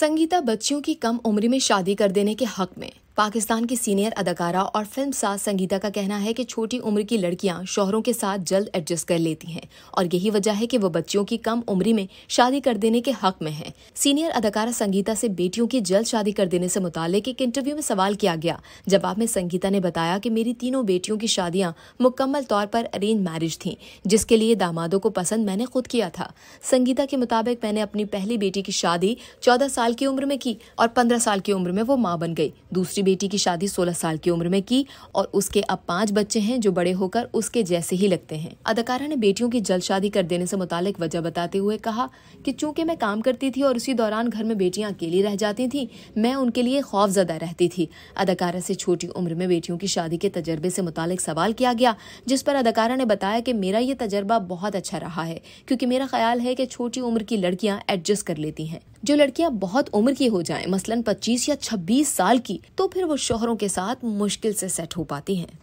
संगीता बच्चियों की कम उम्र में शादी कर देने के हक में। पाकिस्तान की सीनियर अदाकारा और फ़िल्म साज संगीता का कहना है कि छोटी उम्र की लड़कियाँ शोहरों के साथ जल्द एडजस्ट कर लेती हैं और यही वजह है कि वो बच्चियों की कम उम्र में शादी कर देने के हक में है। सीनियर अदाकारा संगीता से बेटियों की जल्द शादी कर देने से मुतालिक एक इंटरव्यू में सवाल किया गया। जवाब में संगीता ने बताया कि मेरी तीनों बेटियों की शादियाँ मुकम्मल तौर पर अरेंज मैरिज थी, जिसके लिए दामादों को पसंद मैंने खुद किया था। संगीता के मुताबिक मैंने अपनी पहली बेटी की शादी चौदह साल की उम्र में की और पंद्रह साल की उम्र में वो माँ बन गई। दूसरी बेटी की शादी 16 साल की उम्र में की और उसके अब पाँच बच्चे हैं जो बड़े होकर उसके जैसे ही लगते हैं। अदाकारा ने बेटियों की जल्द शादी कर देने से मुतालिक वजह बताते हुए कहा कि चूँकि मैं काम करती थी और उसी दौरान घर में बेटियाँ अकेली रह जाती थी, मैं उनके लिए खौफ खौफजदा रहती थी। अदाकारा से छोटी उम्र में बेटियों की शादी के तजर्बे से मुतालिक सवाल किया गया, जिस पर अदाकारा ने बताया कि मेरा ये तजर्बा बहुत अच्छा रहा है, क्योंकि मेरा ख्याल है कि छोटी उम्र की लड़कियाँ एडजस्ट कर लेती हैं। जो लड़कियाँ बहुत उम्र की हो जाएँ, मसलन 25 या 26 साल की तो फिर वो शोहरों के साथ मुश्किल से सेट हो पाती हैं।